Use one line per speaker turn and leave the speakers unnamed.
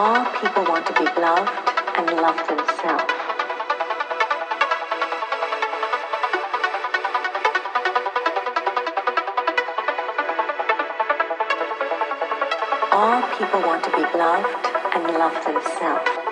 All people want to be loved and love themselves. All people want to be loved and love themselves.